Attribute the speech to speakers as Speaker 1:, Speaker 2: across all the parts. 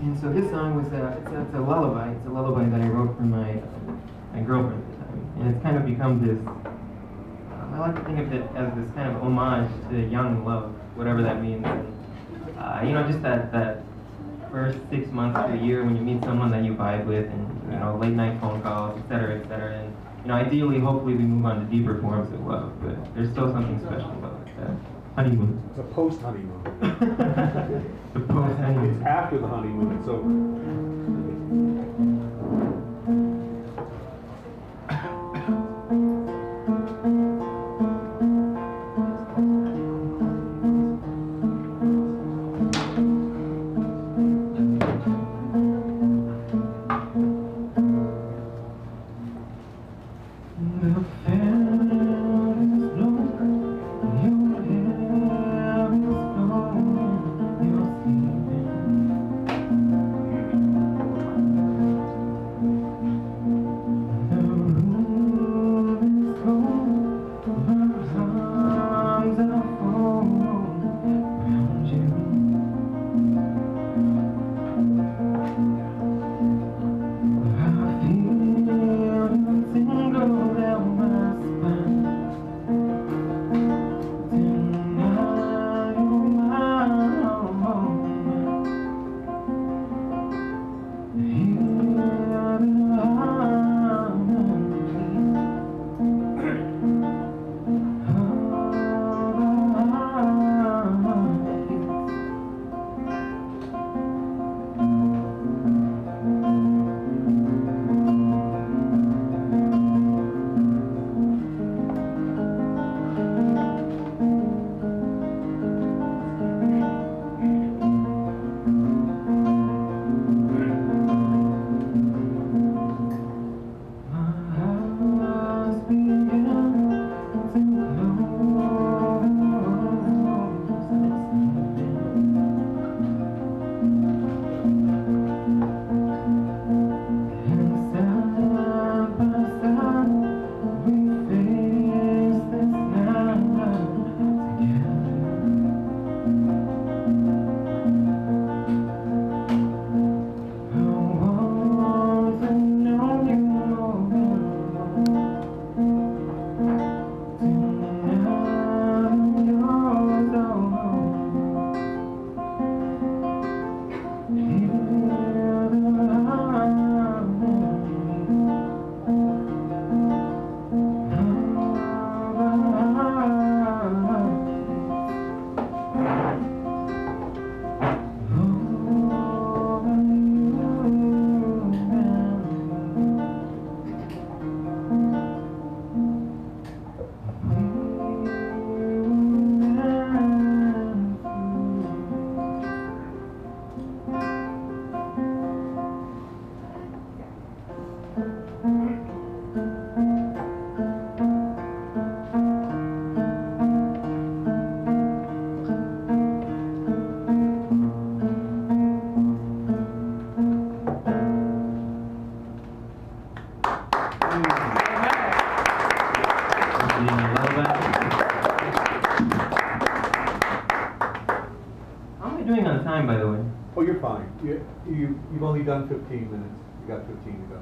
Speaker 1: And so this song was a, it's a, it's a lullaby. It's a lullaby that I wrote for my my girlfriend at the time, and it's kind of become this. I like to think of it as this kind of homage to young love, whatever that means. And, uh, you know, just that that first six months to a year when you meet someone that you vibe with, and you know, late night phone calls, et cetera, et cetera. And you know, ideally, hopefully, we move on to deeper forms of love, but there's still something special about. That honeymoon.
Speaker 2: It's a post-honeymoon.
Speaker 1: the post honeymoon.
Speaker 2: It's after the honeymoon, it's over.
Speaker 1: How am I doing on time, by the way?
Speaker 2: Oh, you're fine. You, you, you've only done 15 minutes. You got 15 to go.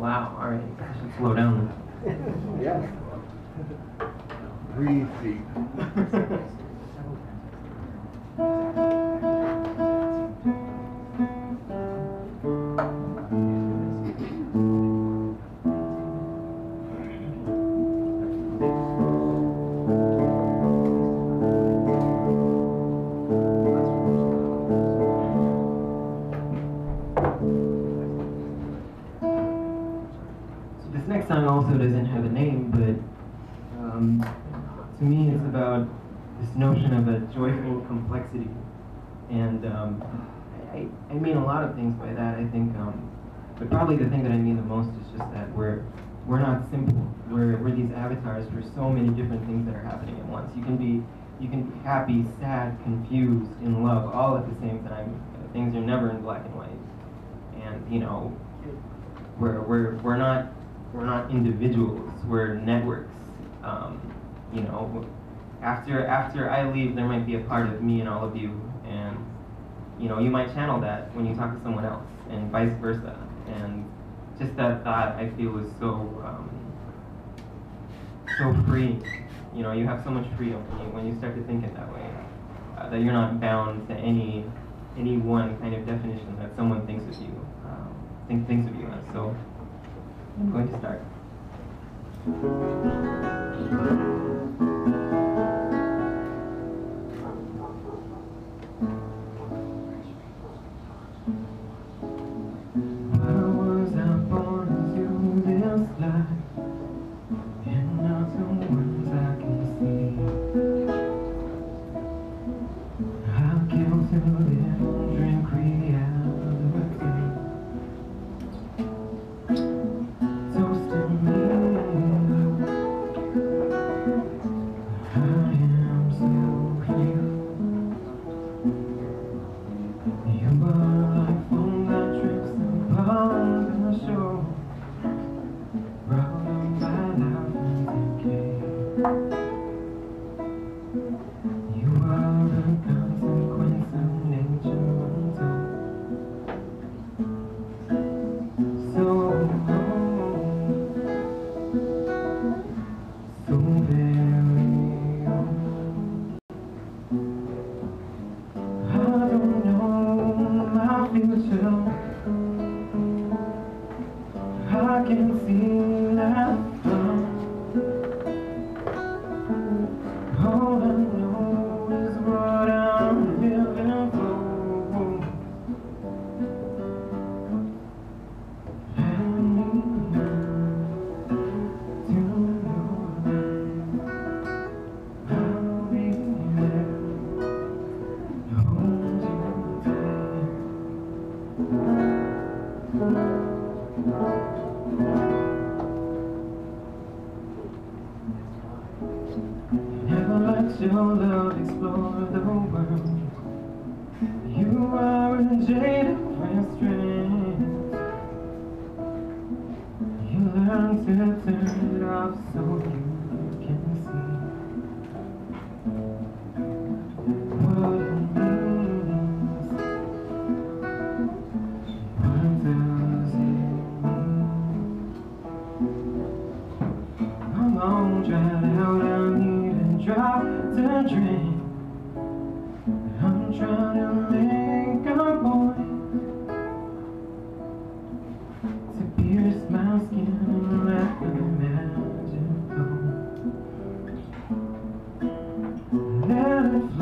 Speaker 1: Wow, alright, I should slow down.
Speaker 2: Yeah. Breathe deep.
Speaker 1: it's about this notion of a joyful complexity.
Speaker 2: And um, I, I mean a lot of things by that. I think, um, but probably the thing that I mean the most is just that we're we're not simple. We're we're these avatars for so many different things that are happening at once. You can be you can be happy, sad, confused, in love, all at the same time. Things are never in black and white. And you know, we're we're we're not we're not individuals. We're networks. Um, you know, after after I leave, there might be a part of me and all of you, and you know, you might channel that when you talk to someone else, and vice versa. And just that thought, I feel, is so um, so free. You know, you have so much freedom when you when you start to think it that way, uh, that you're not bound to any any one kind of definition that someone thinks of you, um, think, thinks of you as. So I'm going to start. My future. Jaded. You learn to turn it off so go.